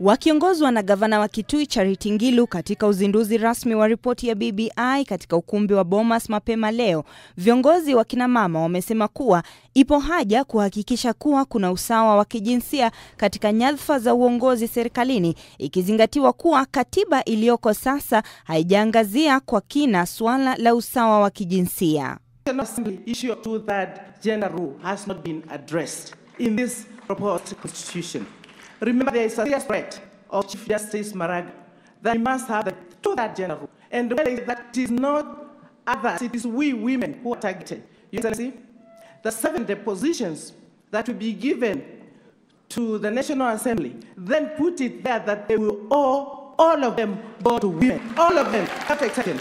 Wakiongozwa na gavana wa Kitui Charity Ngilu katika uzinduzi rasmi wa ripoti ya BBI katika ukumbi wa Bomas mapema leo, viongozi wa kinamama wamesema kuwa ipo haja kuhakikisha kuwa kuna usawa wa kijinsia katika nyadhifa za uongozi serikalini, ikizingatiwa kuwa katiba iliyoko sasa haijaangazia kwa kina suala la usawa wa kijinsia. In this proposed constitution. Remember, there is a serious threat of Chief Justice Maraga that we must have the two-third gender rule. And when that is not others, it is we women who are targeted. You see, the seven depositions that will be given to the National Assembly, then put it there that they will all, all of them go to women. All of them, without exception.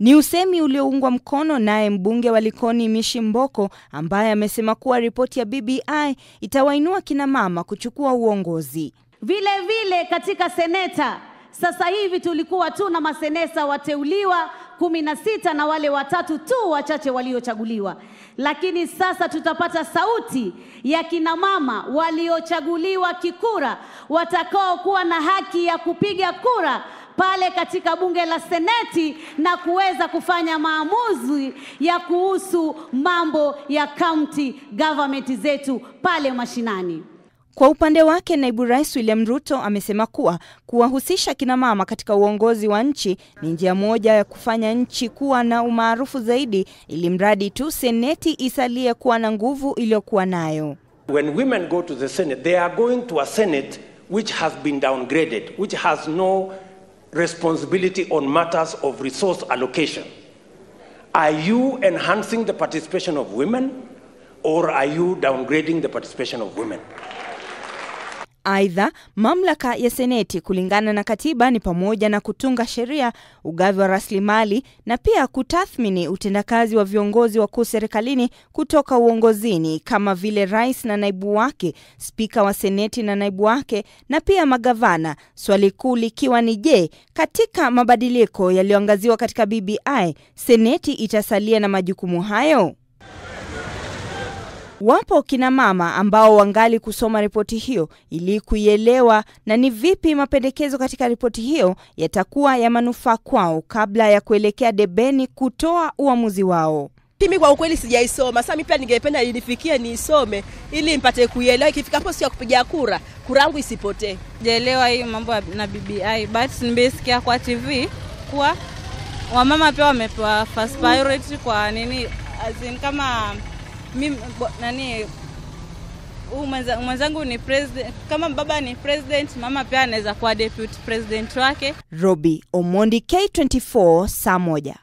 Ni usemi ulioungwa mkono naye mbunge wa Likoni Mishi Mboko ambaye amesema kuwa ripoti ya BBI itawainua kina mama kuchukua uongozi. Vile vile katika seneta sasa hivi tulikuwa tu na masenesa wateuliwa kumi na sita na wale watatu tu wachache waliochaguliwa, lakini sasa tutapata sauti ya kina mama waliochaguliwa kikura watakaokuwa na haki ya kupiga kura pale katika bunge la seneti na kuweza kufanya maamuzi ya kuhusu mambo ya county government zetu pale mashinani. Kwa upande wake naibu rais William Ruto amesema kuwa kuwahusisha kina mama katika uongozi wa nchi ni njia moja ya kufanya nchi kuwa na umaarufu zaidi, ili mradi tu seneti isalie kuwa na nguvu iliyokuwa nayo. When women go to the Senate, they are going to a Senate which has been downgraded, which has no responsibility on matters of resource allocation. Are you enhancing the participation of women or are you downgrading the participation of women? Aidha, mamlaka ya seneti kulingana na katiba ni pamoja na kutunga sheria, ugavi wa rasilimali na pia kutathmini utendakazi wa viongozi wakuu serikalini kutoka uongozini kama vile rais na naibu wake, spika wa seneti na naibu wake, na pia magavana, swali kuu likiwa ni je, katika mabadiliko yaliyoangaziwa katika BBI, seneti itasalia na majukumu hayo? Wapo kina mama ambao wangali kusoma ripoti hiyo ili kuielewa na ni vipi mapendekezo katika ripoti hiyo yatakuwa ya manufaa kwao kabla ya kuelekea debeni kutoa uamuzi wao. Mimi kwa ukweli sijaisoma. Sasa mimi pia ningependa inifikie niisome ili mpate kuielewa. Ikifika hapo siku ya kupiga kura, kura yangu isipotee. Sijaelewa hii mambo na BBI but nimesikia kwa TV kuwa wamama pia wamepewa first priority kwa nini, as in kama mimi nani huu mwenzangu ni president, kama baba ni president, mama pia anaweza kuwa deputy president wake. Robi Omondi, K24, saa moja.